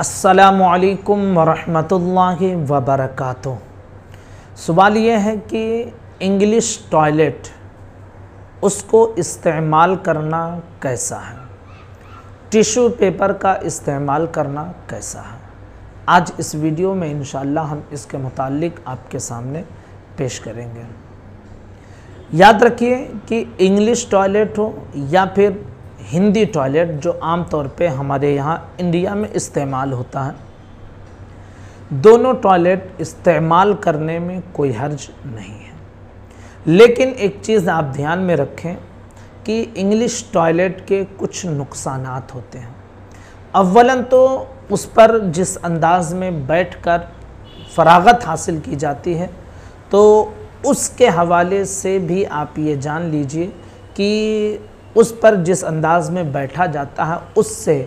असलकम वरहमतुल्लाहि वबरकातुह। सवाल ये है कि इंग्लिश टॉयलेट उसको इस्तेमाल करना कैसा है? टिशू पेपर का इस्तेमाल करना कैसा है? आज इस वीडियो में इन हम इसके मुतालिक आपके सामने पेश करेंगे। याद रखिए कि इंग्लिश टॉयलेट हो या फिर हिंदी टॉयलेट जो आम तौर पे हमारे यहाँ इंडिया में इस्तेमाल होता है। दोनों टॉयलेट इस्तेमाल करने में कोई हर्ज नहीं है। लेकिन एक चीज़ आप ध्यान में रखें कि इंग्लिश टॉयलेट के कुछ नुकसान होते हैं। अव्वलन तो उस पर जिस अंदाज में बैठकर फरागत हासिल की जाती है तो उसके हवाले से भी आप ये जान लीजिए कि उस पर जिस अंदाज में बैठा जाता है, उससे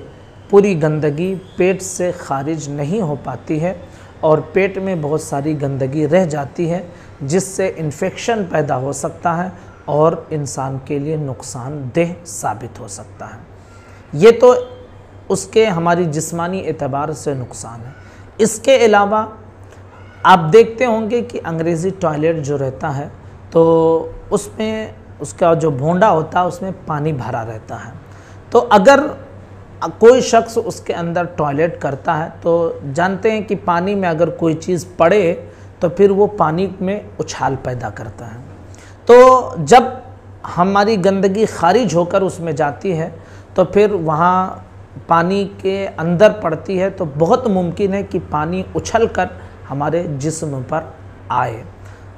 पूरी गंदगी पेट से खारिज नहीं हो पाती है और पेट में बहुत सारी गंदगी रह जाती है, जिससे इन्फेक्शन पैदा हो सकता है और इंसान के लिए नुकसानदेह साबित हो सकता है। ये तो उसके, हमारी जिस्मानी एतबार से नुकसान है। इसके अलावा आप देखते होंगे कि अंग्रेज़ी टॉयलेट जो रहता है तो उसमें उसका जो भोंडा होता है, उसमें पानी भरा रहता है। तो अगर कोई शख्स उसके अंदर टॉयलेट करता है तो जानते हैं कि पानी में अगर कोई चीज़ पड़े तो फिर वो पानी में उछाल पैदा करता है। तो जब हमारी गंदगी खारिज होकर उसमें जाती है तो फिर वहाँ पानी के अंदर पड़ती है तो बहुत मुमकिन है कि पानी उछल कर हमारे जिस्म पर आए।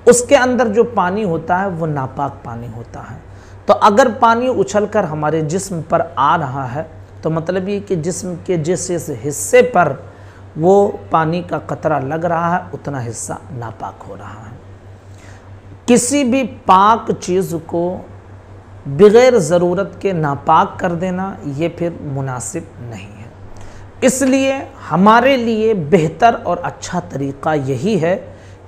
उसके अंदर जो पानी होता है, वो नापाक पानी होता है। तो अगर पानी उछलकर हमारे जिस्म पर आ रहा है तो मतलब ये कि जिस्म के जिस जिस हिस्से पर वो पानी का कतरा लग रहा है, उतना हिस्सा नापाक हो रहा है। किसी भी पाक चीज़ को बग़ैर ज़रूरत के नापाक कर देना, ये फिर मुनासिब नहीं है। इसलिए हमारे लिए बेहतर और अच्छा तरीक़ा यही है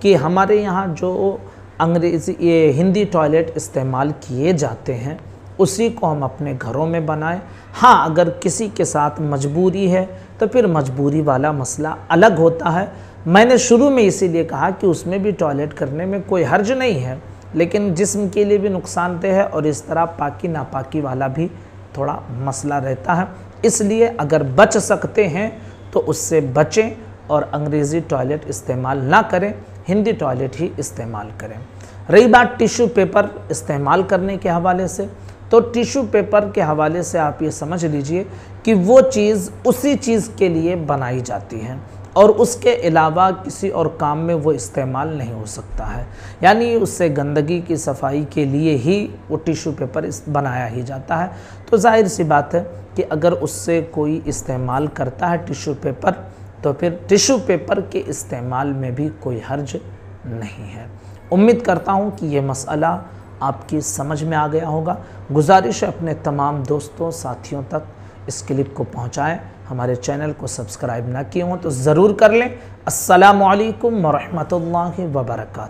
कि हमारे यहाँ जो अंग्रेज़ी, ये हिंदी टॉयलेट इस्तेमाल किए जाते हैं, उसी को हम अपने घरों में बनाएँ। हाँ अगर किसी के साथ मजबूरी है तो फिर मजबूरी वाला मसला अलग होता है। मैंने शुरू में इसीलिए कहा कि उसमें भी टॉयलेट करने में कोई हर्ज नहीं है, लेकिन जिस्म के लिए भी नुकसानदेह है और इस तरह पाकी नापाकी वाला भी थोड़ा मसला रहता है। इसलिए अगर बच सकते हैं तो उससे बचें और अंग्रेज़ी टॉयलेट इस्तेमाल ना करें। हिंदी टॉयलेट ही इस्तेमाल करें। रही बात टिश्यू पेपर इस्तेमाल करने के हवाले से तो टिश्यू पेपर के हवाले से आप ये समझ लीजिए कि वो चीज़ उसी चीज़ के लिए बनाई जाती है और उसके अलावा किसी और काम में वो इस्तेमाल नहीं हो सकता है। यानी उससे गंदगी की सफ़ाई के लिए ही वो टिश्यू पेपर बनाया ही जाता है। तो ज़ाहिर सी बात है कि अगर उससे कोई इस्तेमाल करता है टिश्यू पेपर तो फिर टिश्यू पेपर के इस्तेमाल में भी कोई हर्ज नहीं है। उम्मीद करता हूँ कि ये मसला आपकी समझ में आ गया होगा। गुजारिश है अपने तमाम दोस्तों, साथियों तक इस क्लिप को पहुँचाएँ। हमारे चैनल को सब्सक्राइब ना किए हों तो ज़रूर कर लें। असलकम वरहमल वर्का